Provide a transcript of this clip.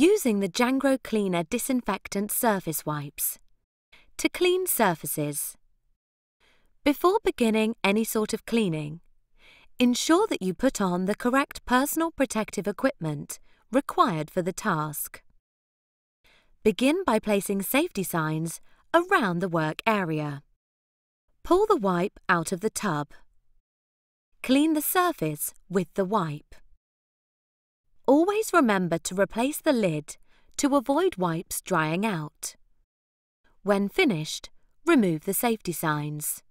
Using the Jangro Cleaner Disinfectant Surface Wipes. To clean surfaces. Before beginning any sort of cleaning, ensure that you put on the correct personal protective equipment required for the task. Begin by placing safety signs around the work area. Pull the wipe out of the tub. Clean the surface with the wipe. Always remember to replace the lid to avoid wipes drying out. When finished, remove the safety signs.